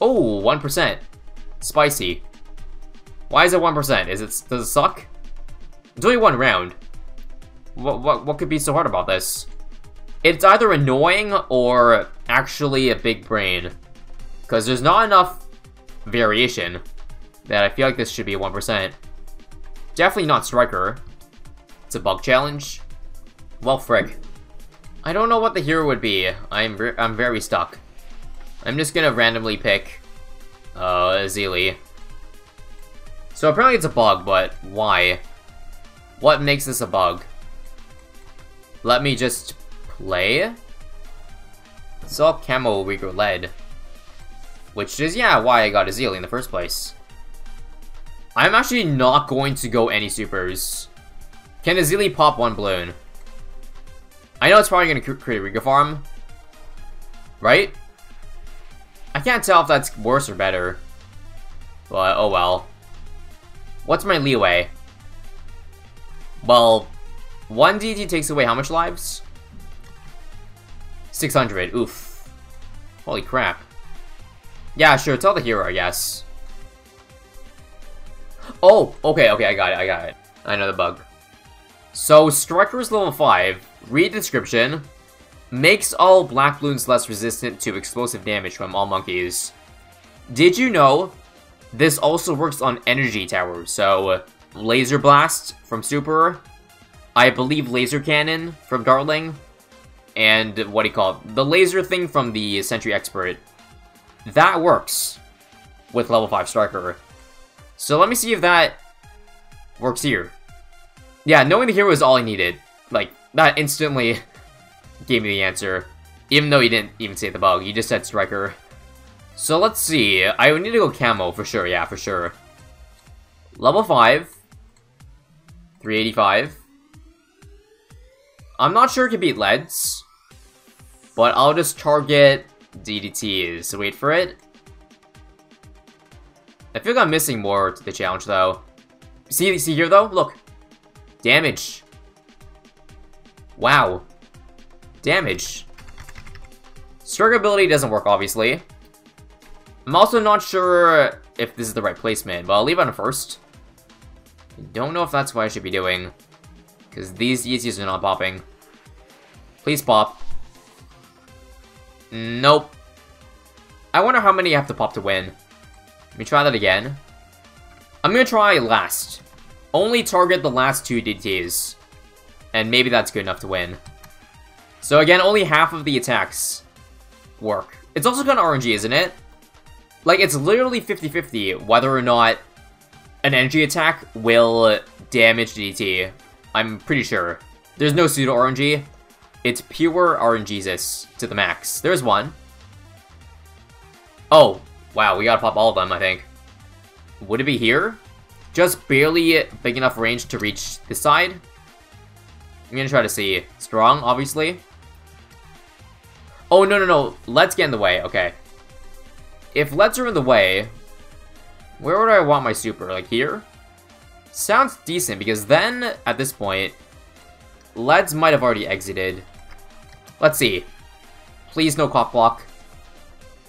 Oh, 1%. Spicy. Why is it 1%? Is it, does it suck? It's only one round. What, what, what could be so hard about this? It's either annoying or actually a big brain. Because there's not enough variation that I feel like this should be 1%. Definitely not Striker. It's a bug challenge. Well, frick. I don't know what the hero would be. I'm I'm very stuck. I'm just gonna randomly pick uh, Ezili. So apparently it's a bug, but why? What makes this a bug? Let me just play? It's all camo weaker lead. Which is, yeah, why I got Ezili in the first place. I'm actually not going to go any supers. Can Ezili pop one balloon? I know it's probably going to create a regrow farm. Right? I can't tell if that's worse or better. But, oh well. What's my leeway? Well, one DT takes away how much lives? 600, oof. Holy crap. Yeah, sure, tell the hero, I guess. Oh, okay, okay, I got it, I got it. I know the bug. So, Striker is level 5. Read description. Makes all black balloons less resistant to explosive damage from all monkeys. Did you know this also works on energy towers? So, Laser Blast from Super, I believe Laser Cannon from Dartling, and what do you call it? The laser thing from the Sentry Expert. That works with level 5 Striker. So let me see if that works here. Yeah, knowing the hero is all I needed. Like, that instantly gave me the answer. Even though you didn't even say the bug, you just said Striker. So let's see. I would need to go Camo for sure, yeah, for sure. Level 5. 385. I'm not sure it can beat Leads. But I'll just target DDTs. So wait for it. I feel like I'm missing more to the challenge, though. See, see here, though? Look. Damage. Wow. Damage. Strike ability doesn't work, obviously. I'm also not sure if this is the right placement, but I'll leave on first. Don't know if that's what I should be doing. Because these ECs are not popping. Please pop. Nope. I wonder how many you have to pop to win. Let me try that again. I'm gonna try last. Only target the last two DTs. And maybe that's good enough to win. So again, only half of the attacks work. It's also kind of RNG, isn't it? Like, it's literally 50-50 whether or not an energy attack will damage DT. I'm pretty sure. There's no pseudo RNG. It's pure RNGesus to the max. There's one. Oh, wow, we gotta pop all of them, I think. Would it be here? Just barely big enough range to reach this side. I'm gonna try to see. Strong, obviously. Oh, no, no, no. Let's get in the way. Okay. If Leads are in the way, where would I want my super? Like here? Sounds decent, because then, at this point, Leads might have already exited. Let's see. Please no cock block.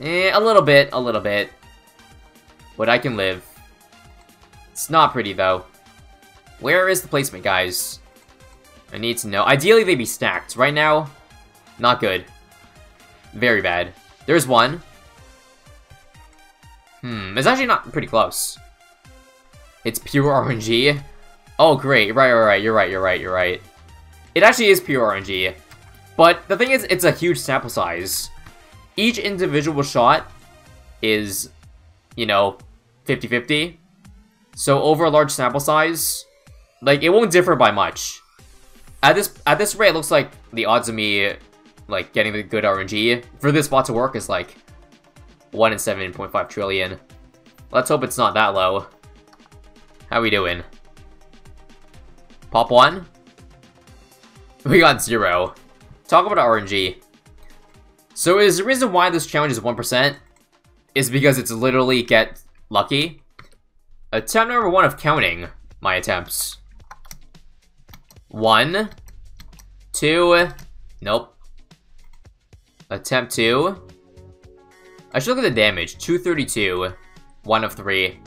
Eh, a little bit, a little bit. But I can live. It's not pretty, though. Where is the placement, guys? I need to know. Ideally, they'd be stacked. Right now, not good. Very bad. There's one. Hmm, it's actually not pretty close. It's pure RNG. Oh, great. Right, right, right. You're right, you're right, you're right. It actually is pure RNG. But the thing is, it's a huge sample size. Each individual shot is, you know, 50-50. So over a large sample size, like, it won't differ by much. At this at this rate, it looks like the odds of me, like, getting the good RNG for this bot to work is, like, 1 in 7.5 trillion. Let's hope it's not that low. How are we doing? Pop 1? We got 0. Talk about RNG. So is the reason why this challenge is 1% is because it's literally get lucky. Attempt number one of counting my attempts. One, two, nope. Attempt two. I should look at the damage. 232. 1 of 3.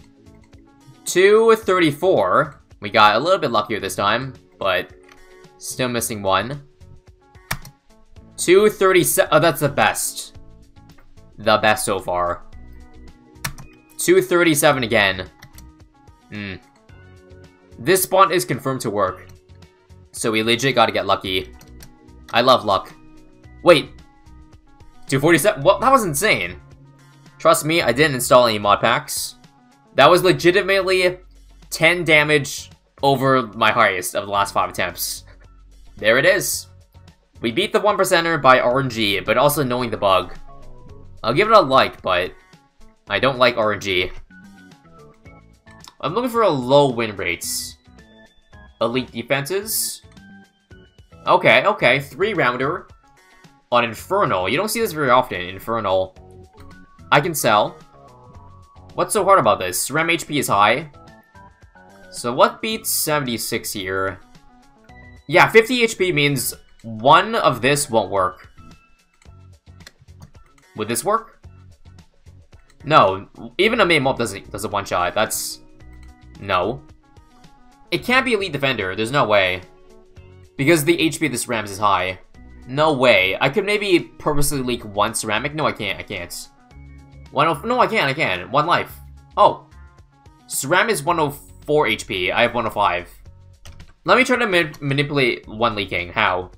234. We got a little bit luckier this time, but still missing 1. 237. Oh, that's the best. The best so far. 237 again. Hmm. This spawn is confirmed to work. So we legit gotta get lucky. I love luck. Wait. 247? What? That was insane. Trust me, I didn't install any mod packs. That was legitimately 10 damage over my highest of the last 5 attempts. There it is. We beat the 1%er by RNG, but also knowing the bug. I'll give it a like, but I don't like RNG. I'm looking for a low win rates. Elite defenses. Okay, okay, three rounder on Infernal. You don't see this very often, Infernal. I can sell. What's so hard about this? RAM HP is high. So what beats 76 here? Yeah, 50 HP means one of this won't work. Would this work? No, even a Maim MOAB doesn't does a one shot. That's no. It can't be Elite Defender. There's no way. Because the HP of this Rams is high. No way. I could maybe purposely leak one ceramic. No, I can't. I can't. One oh, no, I can. I can. One life. Oh. Ceram is 104 HP. I have 105. Let me try to ma manipulate one leaking. How?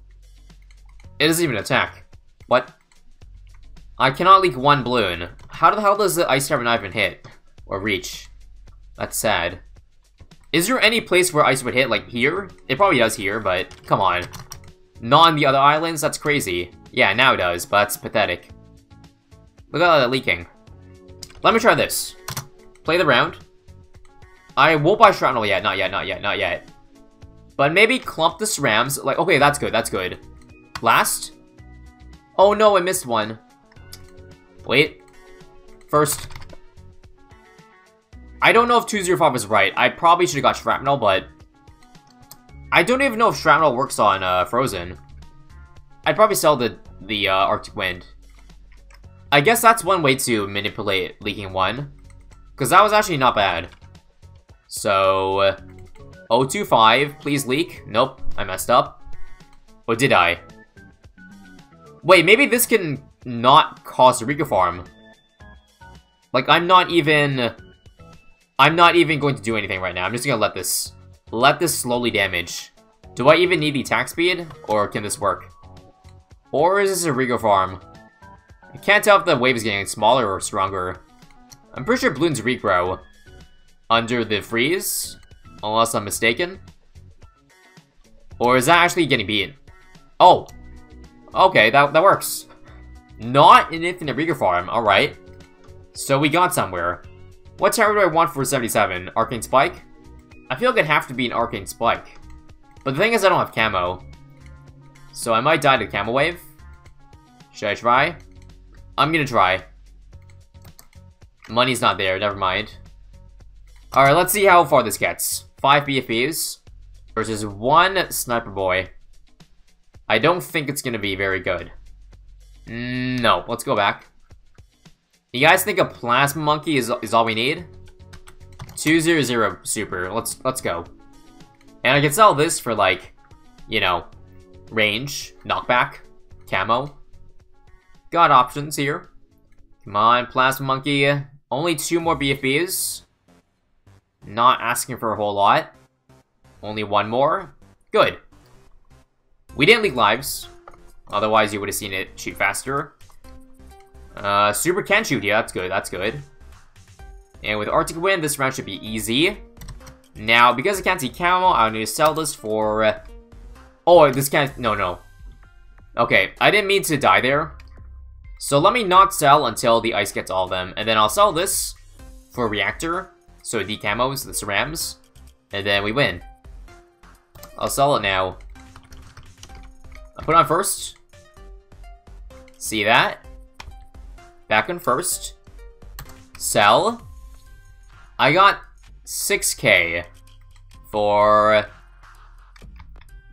It doesn't even attack. What? I cannot leak one balloon. How the hell does the Ice Cavern even hit? Or reach? That's sad. Is there any place where ice would hit, like here? It probably does here, but come on. Not on the other islands? That's crazy. Yeah, now it does, but that's pathetic. Look at that leaking. Let me try this. Play the round. I won't buy Shrapnel yet, not yet, not yet, not yet. But maybe clump the cerams, like, okay, that's good, that's good. Last? Oh no, I missed one. Wait. First. I don't know if 205 is right. I probably should have got Shrapnel, but... I don't even know if Shrapnel works on uh, Frozen. I'd probably sell the, the uh, Arctic Wind. I guess that's one way to manipulate Leaking 1. Because that was actually not bad. So... 025, please leak. Nope, I messed up. Or did I? Wait, maybe this can not cause a regrow farm. Like, I'm not even... I'm not even going to do anything right now. I'm just gonna let this... Let this slowly damage. Do I even need the attack speed? Or can this work? Or is this a regrow farm? I can't tell if the wave is getting smaller or stronger. I'm pretty sure balloons regrow. Under the freeze? Unless I'm mistaken. Or is that actually getting beaten? Oh! Okay, that, that works. Not an infinite regrow farm, alright. So we got somewhere. What tower do I want for 77? Arcane Spike? I feel like it'd have to be an Arcane Spike. But the thing is I don't have camo. So I might die to Camo Wave. Should I try? I'm gonna try. Money's not there, never mind. Alright, let's see how far this gets. 5 BFBs versus 1 Sniper Boy. I don't think it's gonna be very good. No, let's go back. You guys think a Plasma Monkey is, is all we need? 200 super. Let's let's go. And I can sell this for like, you know, range, knockback, camo. Got options here. Come on, Plasma Monkey. Only two more BFBs. Not asking for a whole lot. Only one more. Good. We didn't leak lives. Otherwise, you would have seen it shoot faster. Uh, Super can shoot, yeah, that's good, that's good. And with Arctic Wind, this round should be easy. Now, because I can't see camo, I need to sell this for... Uh, oh, this can't... No, no. Okay, I didn't mean to die there. So let me not sell until the ice gets all of them. And then I'll sell this for Reactor. So the camos, the cerams. And then we win. I'll sell it now. I'll put on first. See that? Back on first. Sell. I got 6k for...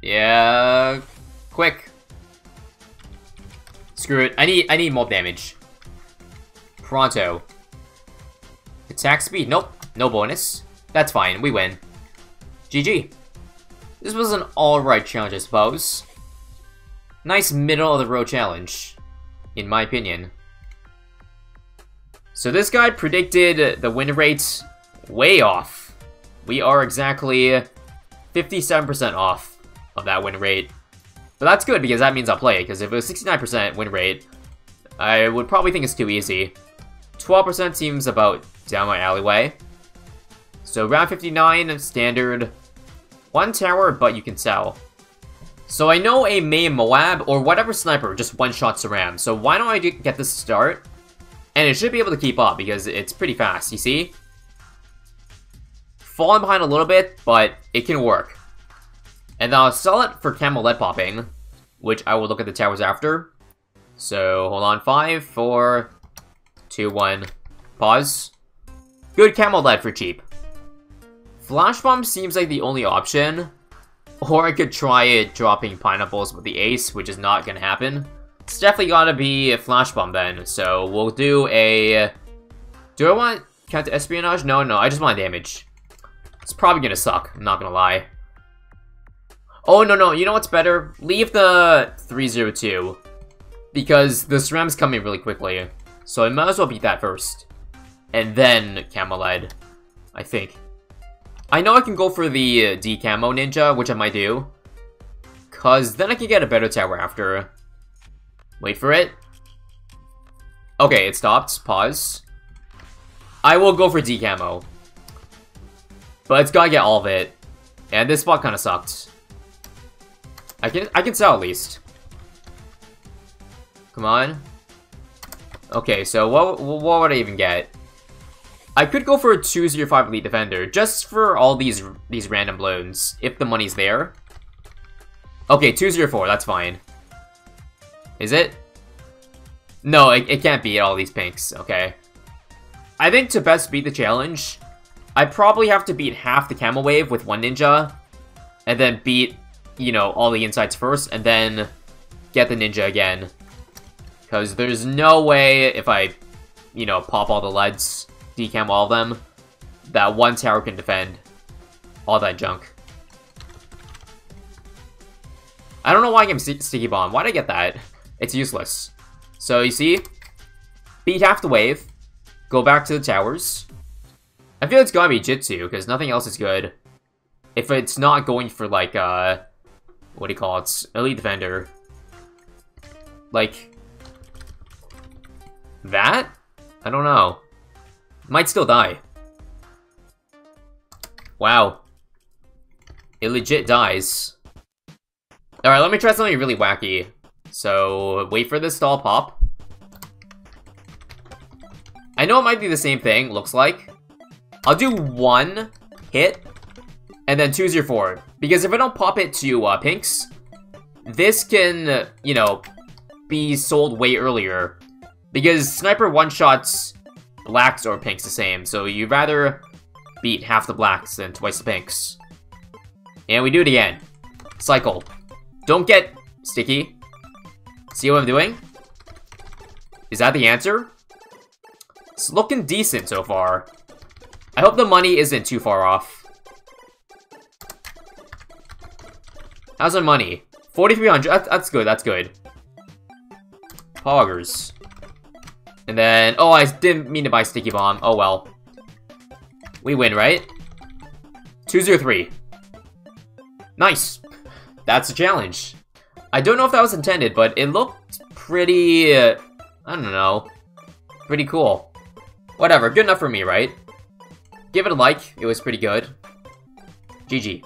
Yeah... Quick. Screw it. I need I need more damage. Pronto. Attack speed. Nope. No bonus. That's fine. We win. GG. This was an alright challenge, I suppose. Nice middle-of-the-road challenge, in my opinion. So this guy predicted the win rate way off. We are exactly 57% off of that win rate. But that's good because that means I'll play because if it was 69% win rate, I would probably think it's too easy. 12% seems about down my alleyway. So round 59, standard. One tower, but you can sell. So I know a Maim MOAB, or whatever sniper, just one-shots Ram. So why don't I get this start? And it should be able to keep up, because it's pretty fast, you see? Falling behind a little bit, but it can work. And then I'll sell it for Camo Lead Popping, which I will look at the towers after. So, hold on, five, four, two, one, pause. Good Camo Lead for cheap. Flash Bomb seems like the only option. Or I could try it dropping pineapples with the ace, which is not gonna happen. It's definitely gotta be a flash bomb then, so we'll do a... Do I want counter espionage? No, no, I just want damage. It's probably gonna suck, I'm not gonna lie. Oh, no, no, you know what's better? Leave the 302. Because the ceram's coming really quickly. So I might as well beat that first. And then Camo I think. I know I can go for the uh, D-Camo Ninja, which I might do. Cause then I can get a better tower after. Wait for it. Okay, it stopped. Pause. I will go for D-Camo. But it's gotta get all of it. And this spot kinda sucked. I can I can sell at least. Come on. Okay, so what what would I even get? I could go for a 205 Elite Defender, just for all these these random balloons, if the money's there. Okay, 204, that's fine. Is it? No, it, it can't beat all these pinks, okay. I think to best beat the challenge, I probably have to beat half the Camo Wave with one ninja, and then beat, you know, all the insides first, and then get the ninja again. Because there's no way if I, you know, pop all the leads decam all of them, that one tower can defend all that junk. I don't know why I st Sticky Bomb. Why'd I get that? It's useless. So, you see? Beat half the wave. Go back to the towers. I feel it's gotta be Jitsu, because nothing else is good. If it's not going for, like, uh... What do you call it? Elite Defender. Like... That? I don't know. Might still die. Wow. It legit dies. Alright, let me try something really wacky. So, wait for this stall pop. I know it might be the same thing, looks like. I'll do one hit, and then 204. Because if I don't pop it to uh, pinks, this can, you know, be sold way earlier. Because sniper one-shots blacks or pinks the same, so you'd rather beat half the blacks than twice the pinks. And we do it again. Cycle. Don't get sticky. See what I'm doing? Is that the answer? It's looking decent so far. I hope the money isn't too far off. How's my money? 4,300. That's good, that's good. Poggers. And then, oh, I didn't mean to buy Sticky Bomb. Oh, well. We win, right? 203. Nice. That's a challenge. I don't know if that was intended, but it looked pretty, uh, I don't know, pretty cool. Whatever, good enough for me, right? Give it a like, it was pretty good. GG.